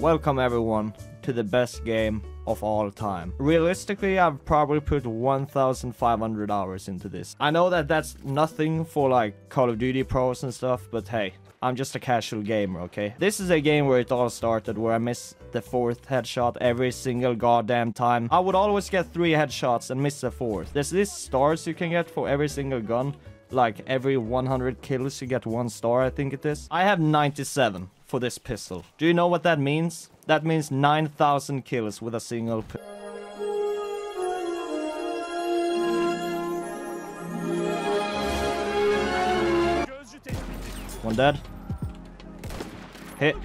Welcome everyone to the best game of all time. Realistically, I've probably put 1,500 hours into this. I know that that's nothing for like Call of Duty pros and stuff, but hey, I'm just a casual gamer, okay? This is a game where it all started, where I miss the fourth headshot every single goddamn time. I would always get three headshots and miss the fourth. There's these stars you can get for every single gun. Like every 100 kills you get one star, I think it is. I have 97 for this pistol. Do you know what that means? That means 9,000 kills with a single One dead. Hit.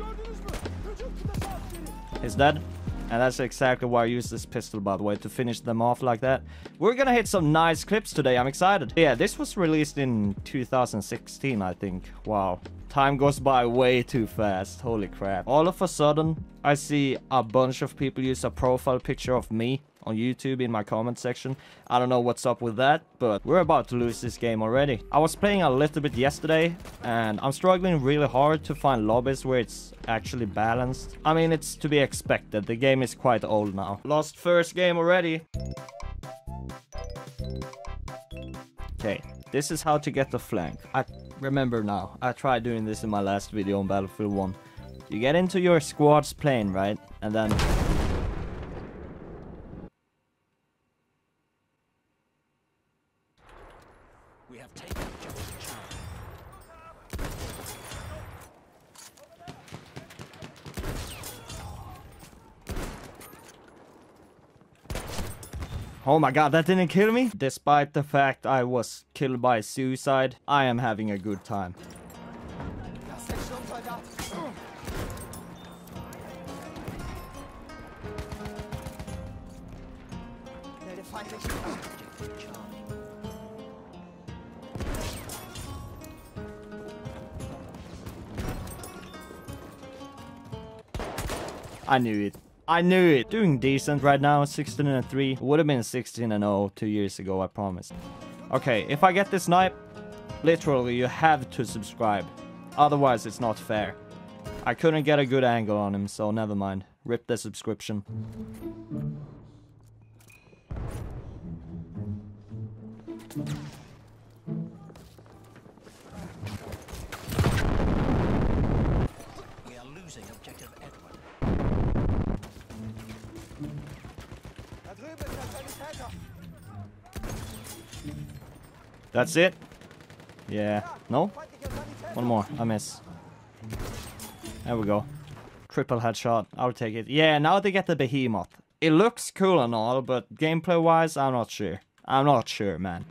He's dead. And that's exactly why I use this pistol, by the way, to finish them off like that. We're gonna hit some nice clips today, I'm excited. Yeah, this was released in 2016, I think. Wow. Time goes by way too fast, holy crap. All of a sudden, I see a bunch of people use a profile picture of me on YouTube in my comment section. I don't know what's up with that, but we're about to lose this game already. I was playing a little bit yesterday, and I'm struggling really hard to find lobbies where it's actually balanced. I mean, it's to be expected. The game is quite old now. Lost first game already. Okay, this is how to get the flank. I remember now, I tried doing this in my last video on Battlefield 1. You get into your squad's plane, right? And then We have taken objective Charlie. Oh my god, that didn't kill me? Despite the fact I was killed by suicide, I am having a good time. I knew it. I knew it. Doing decent right now, 16 and 3. Would have been 16 and 0 two years ago, I promise. Okay, if I get this snipe, literally you have to subscribe. Otherwise, it's not fair. I couldn't get a good angle on him, so never mind. Rip the subscription. That's it? Yeah. No? One more. I miss. There we go. Triple headshot. I'll take it. Yeah, now they get the behemoth. It looks cool and all, but gameplay-wise, I'm not sure. I'm not sure, man.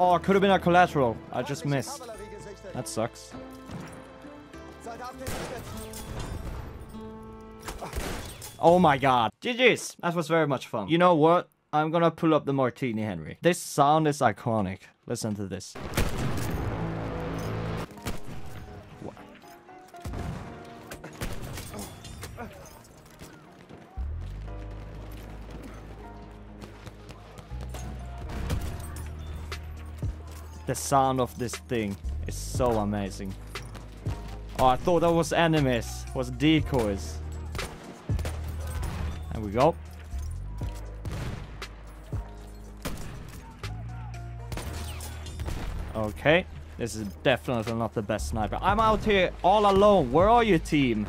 Oh, could have been a collateral. I just missed. That sucks. Oh my god. GG's. That was very much fun. You know what? I'm gonna pull up the Martini Henry. This sound is iconic. Listen to this. The sound of this thing is so amazing. Oh, I thought that was enemies. Was decoys. There we go. Okay. This is definitely not the best sniper. I'm out here all alone. Where are you, team?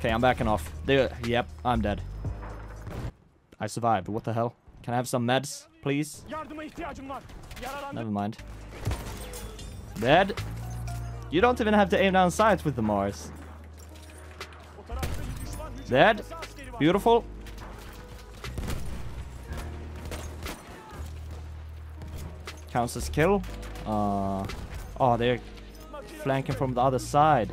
Okay, I'm backing off. There. Yep, I'm dead. I survived. What the hell? Can I have some meds, please? Yardıma ihtiyacım var. Yaralandım. Never mind. Dead. You don't even have to aim down sights with the Mars. O tarafta bir düşman hücum Dead. etmesi askeri var. Beautiful. Counts as kill. Uh, oh, they're flanking from the other side.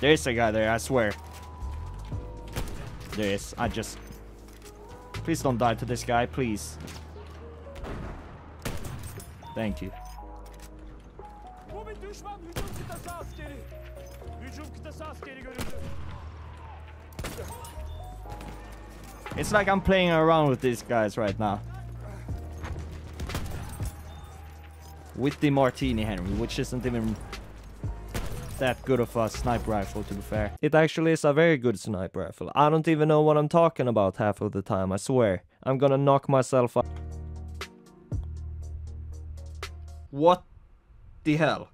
There's a guy there, I swear. There is. I just... Please don't die to this guy, please. Thank you. It's like I'm playing around with these guys right now. With the Martini Henry, which isn't even that good of a sniper rifle to be fair. It actually is a very good sniper rifle. I don't even know what I'm talking about half of the time, I swear. I'm gonna knock myself up. What the hell?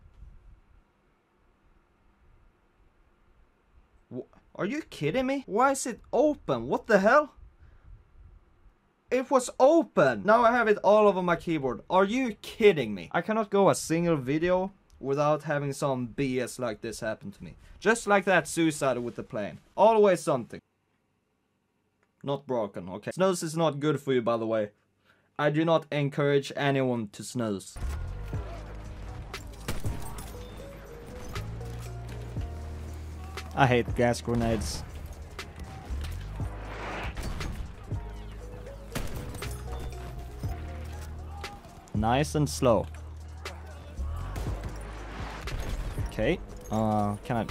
Are you kidding me? Why is it open? What the hell? It was open! Now I have it all over my keyboard. Are you kidding me? I cannot go a single video without having some BS like this happen to me. Just like that suicide with the plane. Always something. Not broken, okay. Snus is not good for you, by the way. I do not encourage anyone to snus. I hate gas grenades. Nice and slow. Okay. Uh, can I...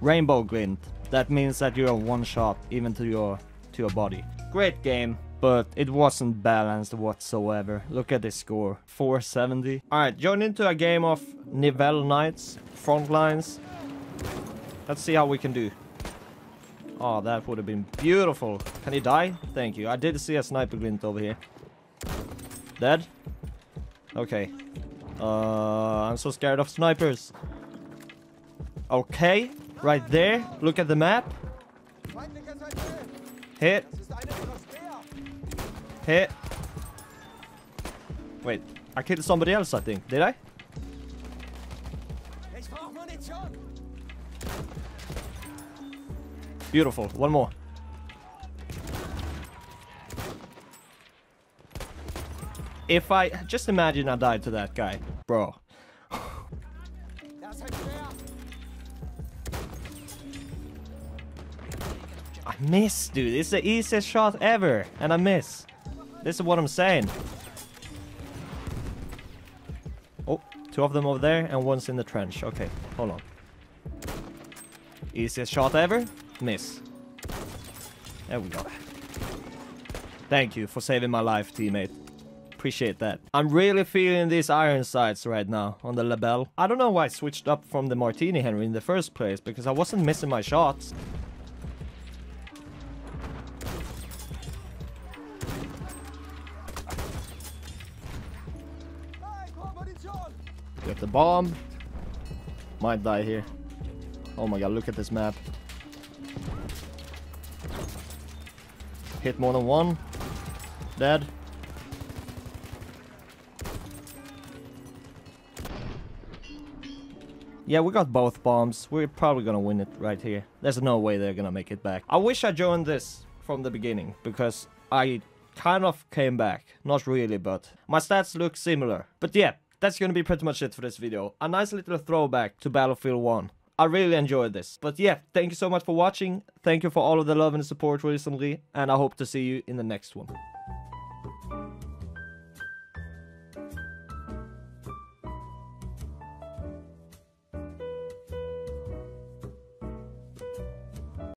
Rainbow glint. That means that you're one shot even to your to your body. Great game, but it wasn't balanced whatsoever. Look at this score. 470. Alright, join into a game of Nivelle Nights, Frontlines. Let's see how we can do. Oh, that would have been beautiful. Can he die? Thank you. I did see a sniper glint over here. Dead? Okay. Uh, I'm so scared of snipers. Okay, right there. Look at the map. Hit, hit. Wait, I killed somebody else, I think. Did I? Beautiful. One more. If I just imagine I died to that guy, bro. I miss, dude. It's the easiest shot ever, and I miss. This is what I'm saying. Oh, two of them over there, and one's in the trench. Okay, hold on. Easiest shot ever, miss. There we go. Thank you for saving my life, teammate. Appreciate that. I'm really feeling these iron sights right now on the Lebel. I don't know why I switched up from the Martini Henry in the first place, because I wasn't missing my shots. Got the bomb. Might die here. Oh my god, look at this map. Hit more than one. Dead. Yeah, we got both bombs. We're probably gonna win it right here. There's no way they're gonna make it back. I wish I joined this from the beginning, because I kind of came back. Not really, but my stats look similar. But yeah, that's gonna be pretty much it for this video. A nice little throwback to Battlefield 1. I really enjoyed this. But yeah, thank you so much for watching. Thank you for all of the love and support recently, and I hope to see you in the next one.